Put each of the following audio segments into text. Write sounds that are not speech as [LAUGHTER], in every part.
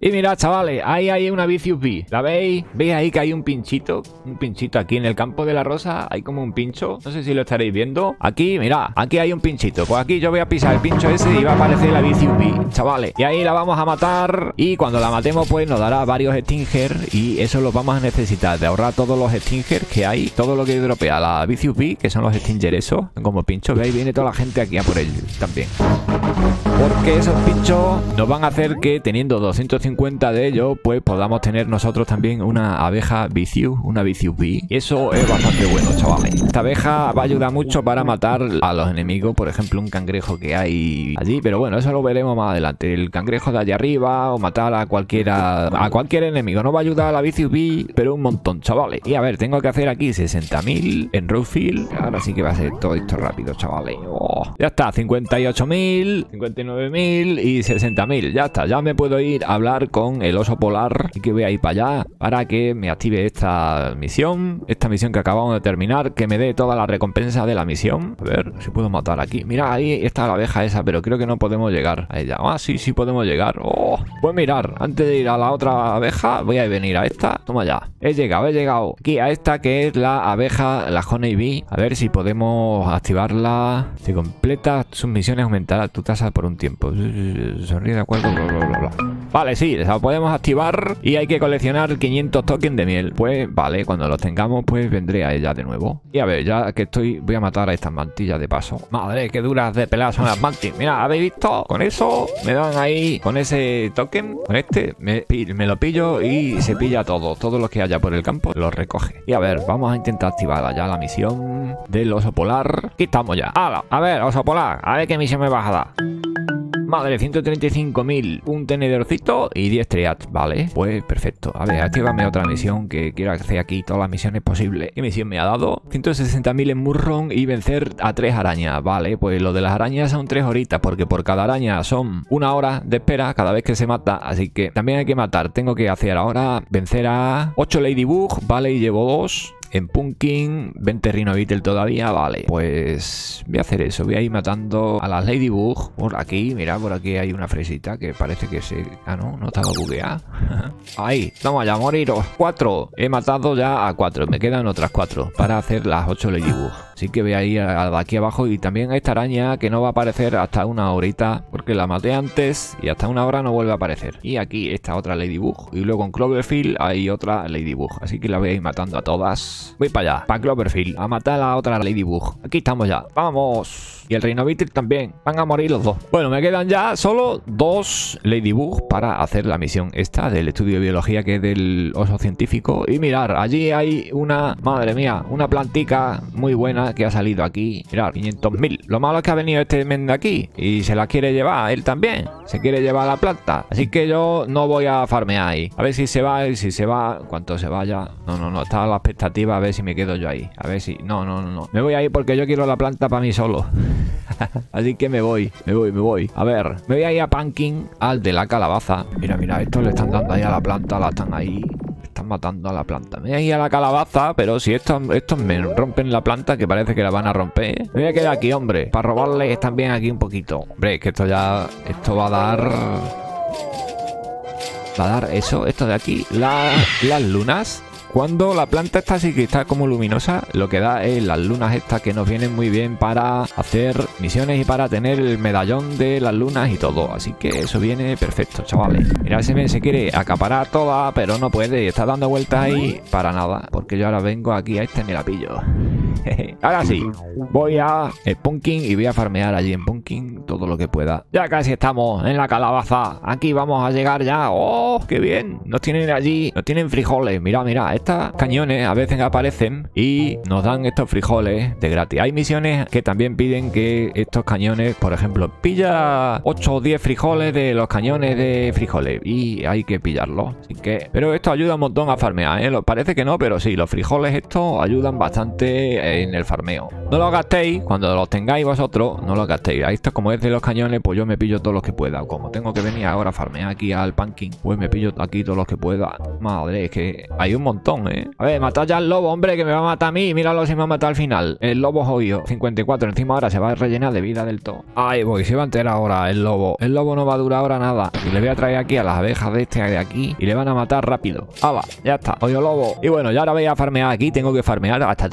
Y mirad, chavales, ahí hay una Vicious Bee. ¿La veis? ¿Veis ahí que hay un pinchito? Un pinchito aquí en el campo de la rosa. Hay como un pincho. No sé si lo estaréis viendo. Aquí, mirad, aquí hay un pinchito. Pues aquí yo voy a pisar el pincho ese y va a aparecer la Vicious Bee, chavales. Y ahí la vamos a matar. Y cuando la matemos, pues nos dará varios Stinger. Y eso lo vamos a necesitar. De ahorrar todos los Stinger que hay. Todo lo que dropea la Vicious Bee, que son los Stinger esos. Como pinchos. ¿Veis? Viene toda la gente aquí a por él también. Porque esos pinchos nos van a hacer que teniendo 250 de ellos, pues podamos tener nosotros también una abeja Vicious, una Vicious Bee. Y eso es bastante bueno, chavales. Esta abeja va a ayudar mucho para matar a los enemigos, por ejemplo, un cangrejo que hay allí. Pero bueno, eso lo veremos más adelante. El cangrejo de allá arriba o matar a cualquiera, a cualquier enemigo. No va a ayudar a la Vicious Bee, pero un montón, chavales. Y a ver, tengo que hacer aquí 60.000 en Rowfield. Ahora sí que va a ser todo esto rápido, chavales. Oh, ya está, 58.000, 59.000 y 60.000. Ya está, ya me puedo ir a hablar con el oso polar y que voy a ir para allá para que me active esta misión. Esta misión que acabamos de terminar, que me dé toda la recompensa de la misión. A ver si puedo matar aquí. Mira, ahí está la abeja esa, pero creo que no podemos llegar a ella. Ah, sí, sí podemos llegar. Oh, pues mirar, antes de ir a la otra abeja, voy a venir a esta. Toma ya. He llegado, he llegado aquí a esta que es la abeja, la Honey Bee. A ver si podemos activarla. Si completa sus misiones aumentará tu tasa por un tiempo. Sonríe de acuerdo, bla, bla, bla, bla. Vale, sí, la podemos activar y hay que coleccionar 500 tokens de miel. Pues vale, cuando los tengamos, pues vendré a ella de nuevo. Y a ver, ya que estoy, voy a matar a estas mantillas de paso. Madre, qué duras de pelar son las mantis. Mira, ¿habéis visto? Con eso me dan ahí, con ese token, con este, me, me lo pillo y se pilla todo. Todo lo que haya por el campo lo recoge. Y a ver, vamos a intentar activar ya la misión del oso polar. Aquí estamos ya. ¡Hala! A ver, oso polar, a ver qué misión me vas a dar. Madre, 135.000, un tenedorcito y 10 triats, vale, pues perfecto. A ver, activame otra misión que quiero hacer aquí todas las misiones posibles. ¿Qué misión me ha dado? 160.000 en Murron y vencer a tres arañas, vale, pues lo de las arañas son tres horitas porque por cada araña son una hora de espera cada vez que se mata, así que también hay que matar. Tengo que hacer ahora vencer a 8 Ladybug, vale, y llevo 2. En Pumpkin, 20 Rhino todavía, vale. Pues voy a hacer eso, voy a ir matando a las Ladybug. Por aquí, mira, por aquí hay una fresita que parece que se... Ah, no, no estaba bugueada. [LAUGHS] Ahí, toma ya, moriros. Cuatro. He matado ya a cuatro. Me quedan otras cuatro para hacer las ocho Ladybug. Así que voy a ir aquí abajo y también a esta araña que no va a aparecer hasta una horita porque la maté antes y hasta una hora no vuelve a aparecer. Y aquí esta otra Ladybug. Y luego en Cloverfield hay otra Ladybug. Así que la voy a ir matando a todas. Voy para allá, para Cloverfield, a matar a la otra Ladybug. Aquí estamos ya. ¡Vamos! Y el Reino también. Van a morir los dos. Bueno, me quedan ya solo dos Ladybug para hacer la misión esta del estudio de biología que es del oso científico. Y mirar, allí hay una, madre mía, una plantica muy buena que ha salido aquí. Mirar, 500.000. Lo malo es que ha venido este men de aquí y se la quiere llevar él también. Se quiere llevar la planta. Así que yo no voy a farmear ahí. A ver si se va si se va, cuanto se vaya. No, no, no. Está la expectativa a ver si me quedo yo ahí. A ver si... No, no, no, no. Me voy a ir porque yo quiero la planta para mí solo. [LAUGHS] Así que me voy, me voy, me voy. A ver, me voy a ir a Pumpkin, al de la calabaza. Mira, mira, estos le están dando ahí a la planta, la están ahí. Están matando a la planta. Me voy a ir a la calabaza, pero si estos, me rompen la planta, que parece que la van a romper. Me voy a quedar aquí, hombre, para robarles también aquí un poquito. Hombre, es que esto ya... Esto va a dar... Va a dar eso, esto de aquí. La, las lunas cuando la planta está así que está como luminosa, lo que da es las lunas estas que nos vienen muy bien para hacer misiones y para tener el medallón de las lunas y todo. Así que eso viene perfecto, chavales. Mira, ese se quiere acaparar toda, pero no puede. Está dando vueltas ahí para nada. Porque yo ahora vengo aquí a este me la pillo. [LAUGHS] ahora sí, voy a el y voy a farmear allí en Pumpkin todo lo que pueda. Ya casi estamos en la calabaza. Aquí vamos a llegar ya. ¡Oh, qué bien! Nos tienen allí, nos tienen frijoles. Mira, mira, estas cañones a veces aparecen y nos dan estos frijoles de gratis. Hay misiones que también piden que estos cañones, por ejemplo, pilla 8 o 10 frijoles de los cañones de frijoles y hay que pillarlos. Así que, pero esto ayuda un montón a farmear, ¿eh? Parece que no, pero sí, los frijoles estos ayudan bastante en el farmeo. No lo gastéis, cuando los tengáis vosotros, no lo gastéis. Ahí está, como es de los cañones, pues yo me pillo todos los que pueda. Como tengo que venir ahora a farmear aquí al pumpkin, pues me pillo aquí todos los que pueda. Madre, es que hay un montón, ¿eh? A ver, matad ya al lobo, hombre, que me va a matar a mí. Míralo si me va a matar al final. El lobo jodido. 54. Encima ahora se va a rellenar de vida del todo. Ahí voy, se va a enterar ahora el lobo. El lobo no va a durar ahora nada. Y le voy a traer aquí a las abejas de este de aquí y le van a matar rápido. ¡Hala! Ya está. Oye, lobo. Y bueno, ya ahora voy a farmear aquí. Tengo que farmear hasta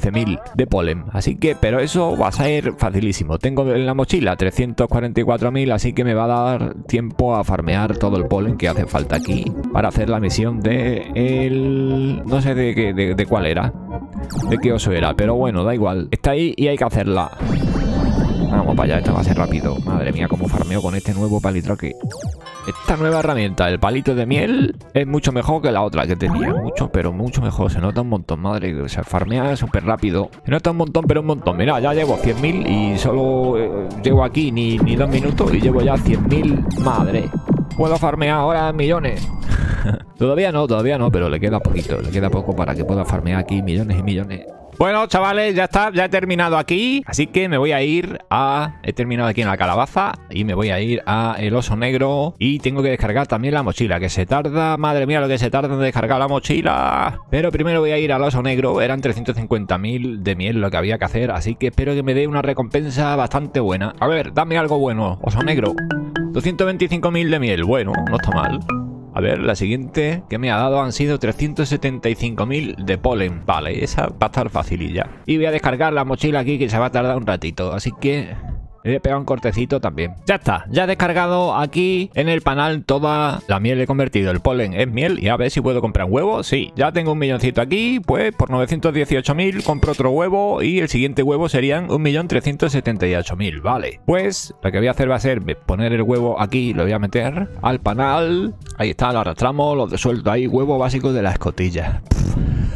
315.000 de polen. Así que, pero eso va a ser facilísimo. Tengo en la mochila 344.000, así que me va a dar tiempo a farmear todo el polen que hace falta aquí para hacer la misión de el... no sé de, qué, de, de cuál era. De qué oso era, pero bueno, da igual. Está ahí y hay que hacerla. Vamos para allá, esto va a ser rápido. Madre mía, cómo farmeo con este nuevo palitroque. Esta nueva herramienta, el palito de miel, es mucho mejor que la otra que tenía. Mucho, pero mucho mejor. Se nota un montón, madre. O sea, farmea súper rápido. Se nota un montón, pero un montón. Mira, ya llevo 100.000 y solo eh, llevo aquí ni, ni dos minutos y llevo ya 100.000. Madre. Puedo farmear ahora millones. [LAUGHS] todavía no, todavía no, pero le queda poquito. Le queda poco para que pueda farmear aquí millones y millones. Bueno, chavales, ya está, ya he terminado aquí. Así que me voy a ir a... He terminado aquí en la calabaza y me voy a ir a el oso negro. Y tengo que descargar también la mochila, que se tarda... Madre mía, lo que se tarda en descargar la mochila. Pero primero voy a ir al oso negro. Eran 350.000 de miel lo que había que hacer. Así que espero que me dé una recompensa bastante buena. A ver, dame algo bueno, oso negro. 225.000 de miel. Bueno, no está mal. A ver, la siguiente que me ha dado han sido 375.000 de polen. Vale, esa va a estar facililla. Y voy a descargar la mochila aquí que se va a tardar un ratito. Así que le he pegado un cortecito también. Ya está, ya he descargado aquí en el panel toda la miel. He convertido el polen en miel y a ver si puedo comprar un huevo. Sí, ya tengo un milloncito aquí, pues por 918.000 compro otro huevo y el siguiente huevo serían 1.378.000. Vale, pues lo que voy a hacer va a ser poner el huevo aquí, lo voy a meter al panel. Ahí está, lo arrastramos, lo suelto ahí, huevo básico de la escotilla.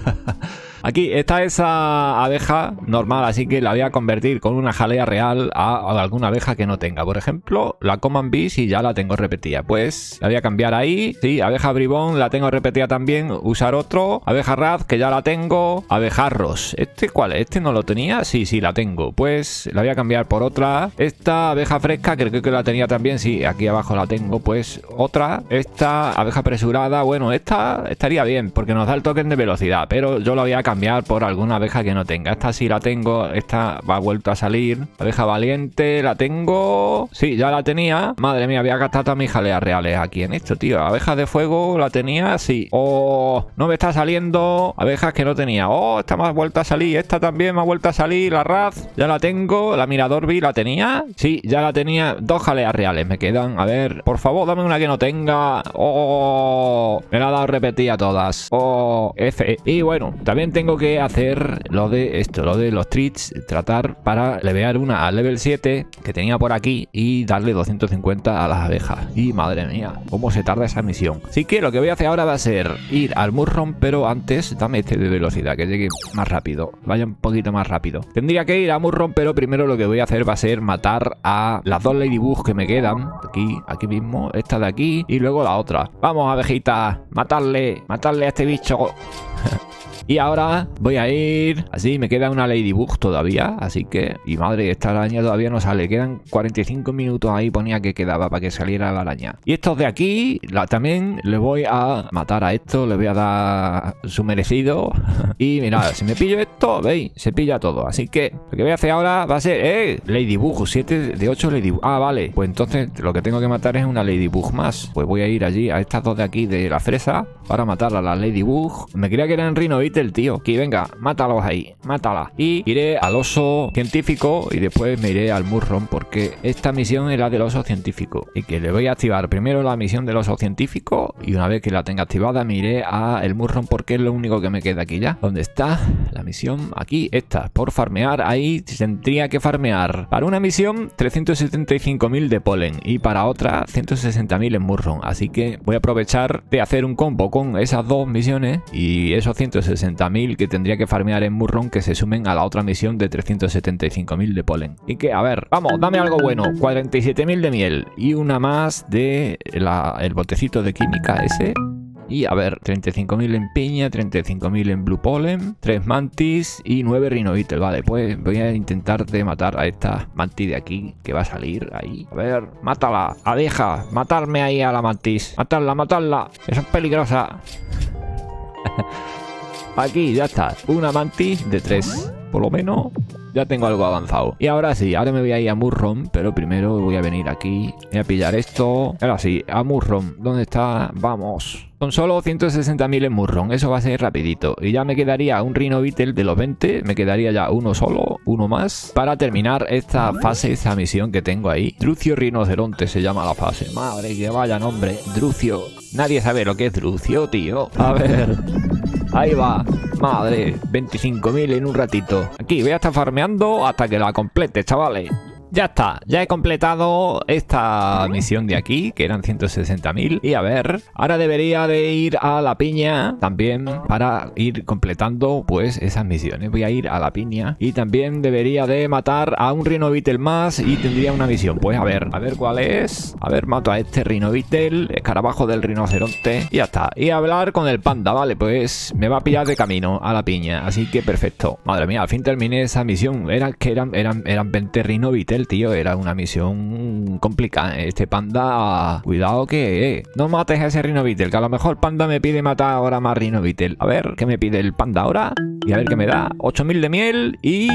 [LAUGHS] Aquí está esa abeja normal, así que la voy a convertir con una jalea real a, alguna abeja que no tenga. Por ejemplo, la Common Bee si ya la tengo repetida. Pues la voy a cambiar ahí. Sí, abeja bribón la tengo repetida también. Usar otro. Abeja raz que ya la tengo. Abejarros. ¿Este cuál es? ¿Este no lo tenía? Sí, sí, la tengo. Pues la voy a cambiar por otra. Esta abeja fresca creo que la tenía también. Sí, aquí abajo la tengo. Pues otra. Esta abeja apresurada. Bueno, esta estaría bien porque nos da el token de velocidad. Pero yo la voy a cambiar por alguna abeja que no tenga. Esta sí la tengo, esta va vuelto a salir. Abeja valiente, la tengo. Sí, ya la tenía. Madre mía, había gastado todas mis jaleas reales aquí en esto, tío. Abeja de fuego la tenía, sí. Oh, no me está saliendo abejas que no tenía. Oh, esta me ha vuelto a salir. Esta también me ha vuelto a salir. La Raz, ya la tengo. La Mirador B la tenía. Sí, ya la tenía. Dos jaleas reales me quedan. A ver, por favor, dame una que no tenga. Oh, me la ha dado repetida todas. Oh, F. Y bueno, también tengo tengo que hacer lo de esto, lo de los treats, tratar para levear una al level 7 que tenía por aquí y darle 250 a las abejas. Y madre mía, cómo se tarda esa misión. Así que lo que voy a hacer ahora va a ser ir al Murron, pero antes dame este de velocidad, que llegue más rápido, vaya un poquito más rápido. Tendría que ir a Murron, pero primero lo que voy a hacer va a ser matar a las dos Ladybug que me quedan. Aquí, aquí mismo, esta de aquí y luego la otra. Vamos, abejita, matarle, matarle a este bicho. [LAUGHS] Y ahora voy a ir... Así, me queda una Ladybug todavía. Así que... Y madre, esta araña todavía no sale. Quedan 45 minutos ahí. Ponía que quedaba para que saliera la araña. Y estos de aquí... También le voy a matar a esto. Le voy a dar su merecido. [LAUGHS] y mirad, si me pillo esto, veis, se pilla todo. Así que lo que voy a hacer ahora va a ser... ¡Eh! Ladybug, 7 de 8 Ladybug. Ah, vale. Pues entonces lo que tengo que matar es una Ladybug más. Pues voy a ir allí a estas dos de aquí de la fresa para matar a la Ladybug. Me creía que eran Rhino el tío. Aquí, venga, mátalos ahí, mátala. Y iré al oso científico y después me iré al Murron porque esta misión era del oso científico. Y que le voy a activar primero la misión del oso científico y una vez que la tenga activada me iré a el Murron porque es lo único que me queda aquí ya. ¿Dónde está la misión? Aquí, esta. Por farmear, ahí tendría que farmear. Para una misión, 375.000 de polen y para otra, 160.000 en Murron. Así que voy a aprovechar de hacer un combo con esas dos misiones y esos 160 60.000 que tendría que farmear en Murron que se sumen a la otra misión de 375.000 de polen. Y que, a ver, vamos, dame algo bueno. 47.000 de miel y una más de el botecito de química ese. Y a ver, 35.000 en piña, 35.000 en blue pollen, 3 mantis y 9 rhinovitel. Vale, pues voy a intentar de matar a esta mantis de aquí que va a salir ahí. A ver, mátala, abeja, matarme ahí a la mantis. Matarla, matarla, esa es peligrosa. [LAUGHS] Aquí ya está, una mantis de 3, por lo menos ya tengo algo avanzado. Y ahora sí, ahora me voy a ir a Murrom, pero primero voy a venir aquí. Voy a pillar esto. Ahora sí, a Murrom. ¿Dónde está? Vamos. Con solo 160.000 en Murron, eso va a ser rapidito. Y ya me quedaría un Rhino Beetle de los 20, me quedaría ya uno solo, uno más, para terminar esta fase, esta misión que tengo ahí. Drucio Rinoceronte se llama la fase. Madre que vaya nombre, Drucio. Nadie sabe lo que es Drucio, tío. A ver... Ahí va. Madre, 25.000 en un ratito. Aquí voy a estar farmeando hasta que la complete, chavales. Ya está, ya he completado esta misión de aquí, que eran 160.000. Y a ver, ahora debería de ir a la piña también para ir completando pues esas misiones. Voy a ir a la piña y también debería de matar a un Rhino más y tendría una misión. Pues a ver, a ver cuál es. A ver, mato a este Rhino escarabajo del rinoceronte y ya está. Y hablar con el panda, vale, pues me va a pillar de camino a la piña, así que perfecto. Madre mía, al fin terminé esa misión. Era que eran, eran, eran 20 Rhino tío, era una misión complicada. Este panda, cuidado que eh, no mates a ese Rhino que a lo mejor panda me pide matar ahora más Rhino A ver, ¿qué me pide el panda ahora? Y a ver qué me da. 8000 de miel y...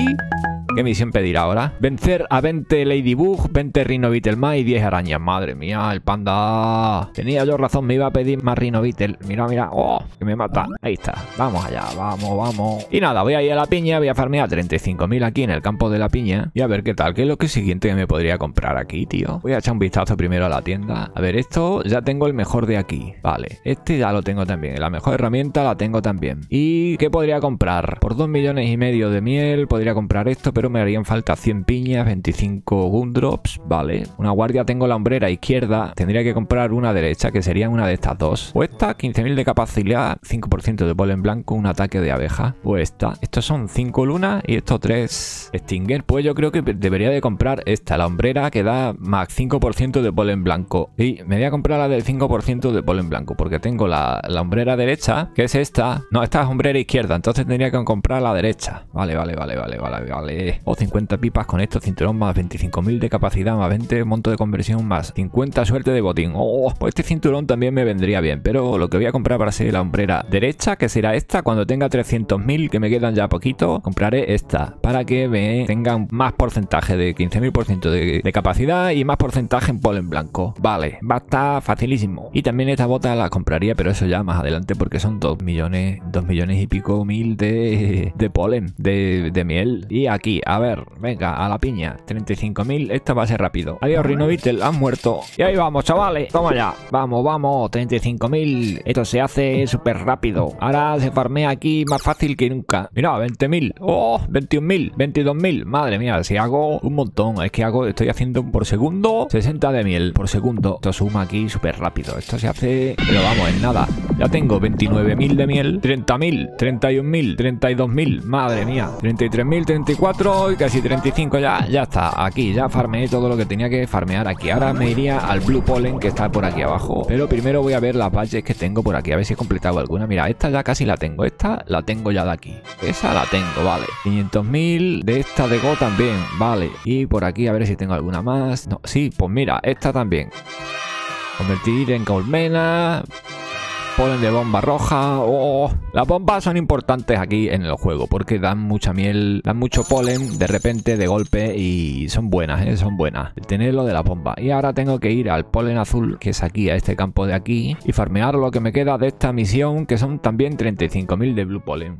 ¿Qué misión pedirá ahora? Vencer a 20 Ladybug, 20 Rhino más y 10 arañas. Madre mía, el panda. Tenía yo razón, me iba a pedir más Rhino Mira, mira. ¡Oh! Que me mata. Ahí está. Vamos allá, vamos, vamos. Y nada, voy a ir a la piña, voy a farmear 35.000 aquí en el campo de la piña. Y a ver qué tal, qué es lo que siguiente que me podría comprar aquí, tío. Voy a echar un vistazo primero a la tienda. A ver, esto ya tengo el mejor de aquí. Vale, este ya lo tengo también. La mejor herramienta la tengo también. ¿Y qué podría comprar? Por 2 millones y medio de miel podría comprar esto, pero me harían falta 100 piñas, 25 gundrops, vale. Una guardia tengo la hombrera izquierda, tendría que comprar una derecha, que sería una de estas dos. O esta, 15.000 de capacidad, 5% de polen blanco, un ataque de abeja. O esta. Estos son 5 lunas y estos 3 Stinger. Pues yo creo que debería de comprar esta, la hombrera, que da más 5% de polen blanco. Y me voy a comprar la del 5% de polen blanco, porque tengo la, la hombrera derecha, que es esta. No, esta es hombrera izquierda, entonces tendría que comprar la derecha. Vale, vale, vale, vale, vale, vale. O 50 pipas con esto, cinturón más 25.000 de capacidad, más 20 monto de conversión, más 50 suerte de botín. Oh, pues este cinturón también me vendría bien, pero lo que voy a comprar para ser la hombrera derecha, que será esta, cuando tenga 300.000, que me quedan ya poquito, compraré esta, para que me tengan más porcentaje de 15.000% de, de capacidad y más porcentaje en polen blanco. Vale, va a estar facilísimo. Y también esta bota la compraría, pero eso ya más adelante, porque son 2 millones, 2 millones y pico mil de, de polen, de, de miel. Y aquí, a ver, venga, a la piña. 35.000, esto va a ser rápido. Adiós, Rinovitel, han muerto. Y ahí vamos, chavales. Toma ya. Vamos, vamos, 35.000. Esto se hace súper rápido. Ahora se farmea aquí más fácil que nunca. Mira, 20.000. Oh, 21.000, 22.000. Madre mía, si hago un montón. Es que hago, estoy haciendo por segundo 60 de miel por segundo. Esto suma aquí súper rápido. Esto se hace, pero vamos, en nada. Ya tengo 29.000 de miel, 30.000, 31.000, 32.000. Madre mía, 33.000, 34 y casi 35 ya, ya está. Aquí ya farmeé todo lo que tenía que farmear aquí. Ahora me iría al Blue Pollen que está por aquí abajo. Pero primero voy a ver las badges que tengo por aquí. A ver si he completado alguna. Mira, esta ya casi la tengo. Esta la tengo ya de aquí. Esa la tengo, vale. 500.000 de esta de Go también, vale. Y por aquí a ver si tengo alguna más. No, sí, pues mira, esta también. Convertir en colmena polen de bomba roja. Las bombas son importantes aquí en el juego porque dan mucha miel, dan mucho polen de repente, de golpe y son buenas, ¿eh? son buenas. Tener lo de la bomba. Y ahora tengo que ir al polen azul, que es aquí, a este campo de aquí, y farmear lo que me queda de esta misión, que son también 35.000 de blue polen.